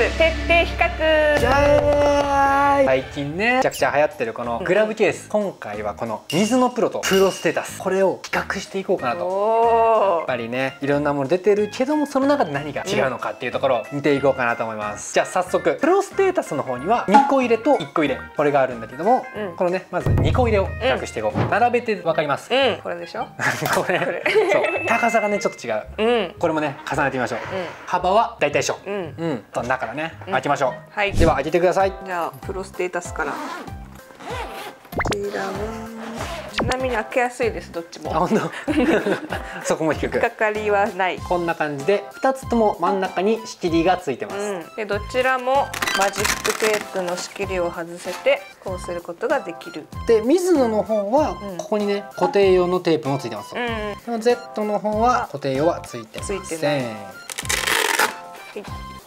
徹底比較じゃーい最近ねめちゃくちゃ流行ってるこのグラブケース、今回はこの水のプロとプロステータス。これを比較していこうかなと。おやっぱりねいろんなもの出てるけどもその中で何が違うのかっていうところを見ていこうかなと思います、じゃあ早速プロステータスの方には2個入れと1個入れ。これがあるんだけども、うん。このねまず2個入れを比較していこう、並べて分かります、うん。これでしょ？これ。これ。そう。高さがねちょっと違う。うん。これもね重ねてみましょう、ん。幅は大体一緒。うん。うん。と中からね開けましょう、はい。では開けてください。じゃあプロステータスから。こちらは。ちなみに開けやすいですどっちも。あ本当。そこも低く。かかりはない。こんな感じで2つとも真ん中に仕切りがついてます、うん、でどちらもマジックテープの仕切りを外せてこうすることができる。で水野の方はうん。ここにね固定用のテープもついてます、うん。Z の方は固定用はついてません。ついてない。はい。あ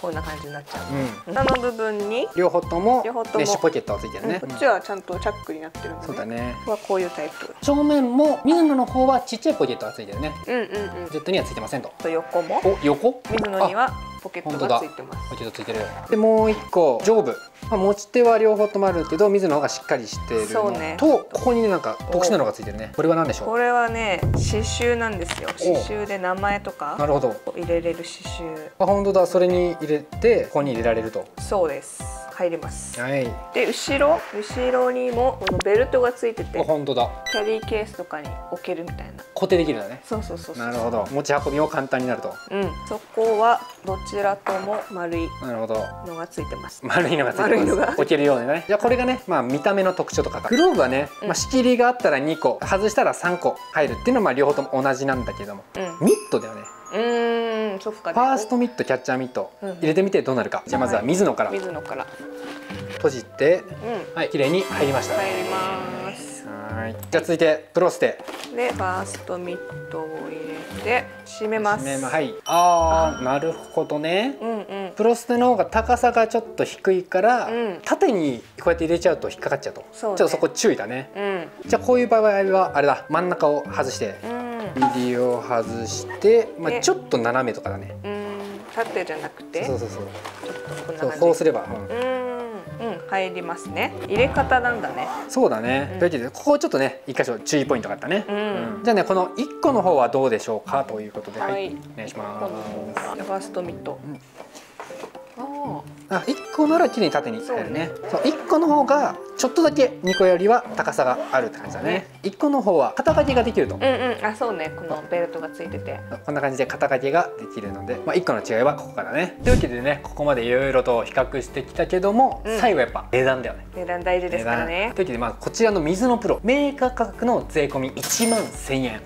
こんな感じになっちゃう、うん。下の部分に、両方とも両方ともメッシュポケットがついてるね、こっちはちゃんとチャックになってるのねそうだね。はこういうタイプ。正面も水野の方はちっちゃいポケットがついてるね。うんうんうん。Z にはついてませんと。と横も。お横？水野にはポケットがついてます。ポケットついてるでもう一個。上部、まあ、持ち手は両方ともあるけど水野の方がしっかりしてるうね。とここにねなんか特殊なのがついてるね。これは何でしょこれはね刺繍なんですよ。刺繍で名前とうかなるほど。入れれる刺繍。あ本当だ。それに入れてここに入れられると。そうです。入ります。はい。で後ろ。後ろにもこのベルトがついてあて本当だ。キャリーケースとかに置けるみたいな固定できるんだねそうそうそうそうなるほど持ち運びも簡単になるとうんそこはどちらとも丸いのがついてます。丸いのがついてます。置けるようにね。じゃあこれがねまあ見た目の特徴とかか。グローブはね、まあ、仕切りがあったら2個外したら3個入るっていうのはまあ両方とも同じなんだけども。うん。ミットだよねうーんそっか。ファーストミットキャッチャーミット。うん入れてみてどうなるか。じゃあまずは水野から。水野から。閉じてうん。はい綺麗に入りました。入ります。はい。じゃあ続いてプロステ。でファーストミットを入れて閉めます。締めまはい。あーなるほどね。うんうん。プロステの方が高さがちょっと低いから、うん。縦にこうやって入れちゃうと引っかかっちゃうと。そうね。ちょっとそこ注意だね。うん。じゃあこういう場合はあれだ。真ん中を外して。うん右を外して、まあ、でちょっと斜めとかだね。うん縦じゃなくて？そうそうそう。そうそうすれば、うん。うーんうん入りますね。入れ方なんだね。そうだね、うん。というわけでここちょっとね一箇所注意ポイントがあったね、うん。じゃあねこの1個の方はどうでしょうか？ということではい、はい。お願いします。ファーストミット。ん。ああ1個なら綺麗に縦に入るね。そう1個の方がちょっとだけ2個よりは高さがあるって感じだね1個の方は肩掛けができると、ーうんうん。あそうね。このベルトがついてて。こんな感じで肩掛けができるので、まあ、1個の違いはここからね。というわけでねここまでいろいろと比較してきたけども、うん。最後やっぱ値段だよね。値段大事ですからね。というわけで、まあ、こちらの水のプロ。メーカー価格の税込み1万1000円。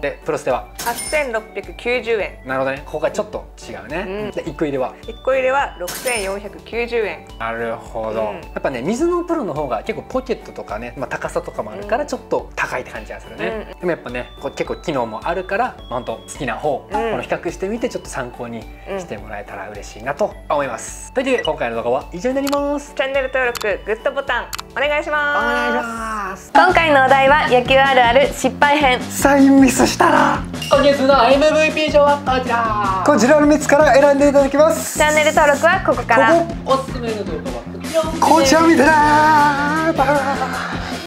でプロステは？8690円。なるほどね。ここがちょっと違うね、うん。で1個入れは？1個入れは6490円。なるほど、うん。やっぱね水のプロの方が結構ポケットとかね、まあ、高さとかもあるからうん。ちょっと高いって感じがするね、うでもやっぱねこう結構機能もあるから本当好きな方、この比較してみてちょっと参考にしてもらえたら嬉しいなと思います、というわけで今回の動画は以上になります。チャンネル登録グッドボタンお願いしおます。願いします。今回のお題は野球あるある失敗編。サインミスしたら。今月の MVP 賞はこちら。こちらの3つから選んでいただきます。チャンネル登録はここから。おすすめの動画はこちらこちら見てなー。バー